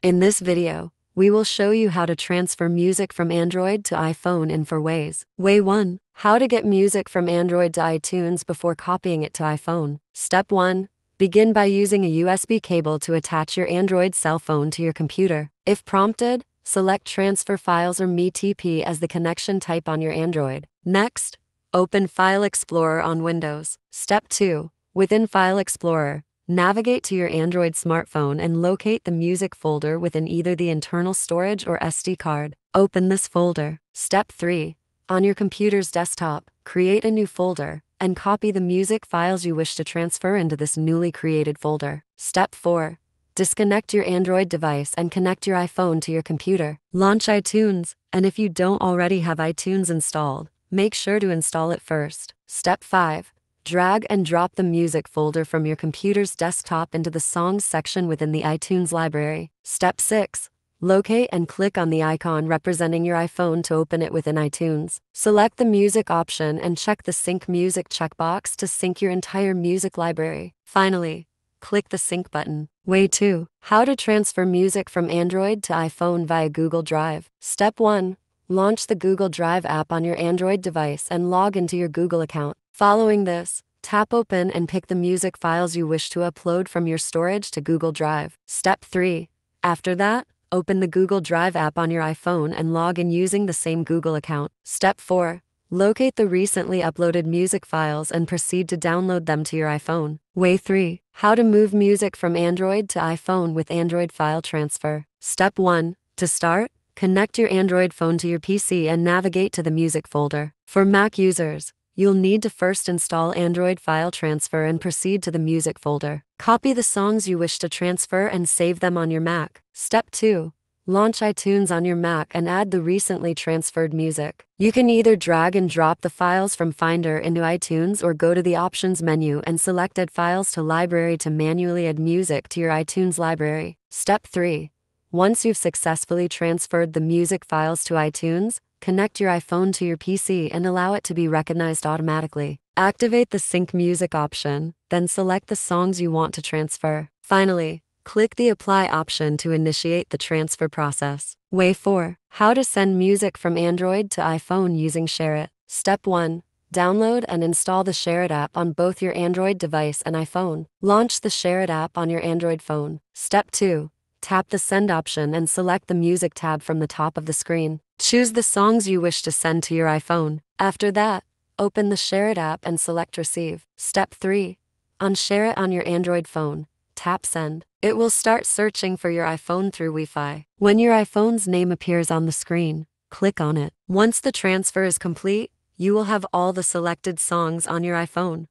In this video, we will show you how to transfer music from Android to iPhone in four ways. Way 1. How to get music from Android to iTunes before copying it to iPhone. Step 1. Begin by using a USB cable to attach your Android cell phone to your computer. If prompted, select Transfer Files or MTP as the connection type on your Android. Next, open File Explorer on Windows. Step 2. Within File Explorer, navigate to your Android smartphone and locate the music folder within either the internal storage or SD card. Open this folder. Step 3. On your computer's desktop, create a new folder and copy the music files you wish to transfer into this newly created folder. Step 4. Disconnect your Android device and connect your iPhone to your computer. Launch iTunes, and if you don't already have iTunes installed, make sure to install it first. Step 5. Drag and drop the music folder from your computer's desktop into the Songs section within the iTunes library. Step 6. Locate and click on the icon representing your iPhone to open it within iTunes. Select the music option and check the Sync Music checkbox to sync your entire music library. Finally, click the Sync button. Way 2. How to transfer music from Android to iPhone via Google Drive. Step 1. Launch the Google Drive app on your Android device and log into your Google account. Following this, tap Open and pick the music files you wish to upload from your storage to Google Drive. Step 3. After that, Open the Google Drive app on your iPhone and log in using the same Google account. Step 4. Locate the recently uploaded music files and proceed to download them to your iPhone. Way 3. How to move music from Android to iPhone with Android File Transfer. Step 1. To start, connect your Android phone to your PC and navigate to the music folder. For Mac users, you'll need to first install Android File Transfer and proceed to the music folder. Copy the songs you wish to transfer and save them on your Mac. Step 2. Launch iTunes on your Mac and add the recently transferred music. You can either drag and drop the files from Finder into iTunes or go to the Options menu and select Add Files to Library to manually add music to your iTunes library. Step 3. Once you've successfully transferred the music files to iTunes, Connect your iPhone to your PC and allow it to be recognized automatically. Activate the Sync Music option, then select the songs you want to transfer. Finally, click the Apply option to initiate the transfer process. Way 4. How to send music from Android to iPhone using SHAREit. Step 1. Download and install the SHAREit app on both your Android device and iPhone. Launch the SHAREit app on your Android phone. Step 2. Tap the Send option and select the Music tab from the top of the screen. Choose the songs you wish to send to your iPhone. After that, open the SHAREit app and select Receive. Step 3. On SHAREit on your Android phone, tap Send. It will start searching for your iPhone through Wi-Fi. When your iPhone's name appears on the screen, click on it. Once the transfer is complete, you will have all the selected songs on your iPhone.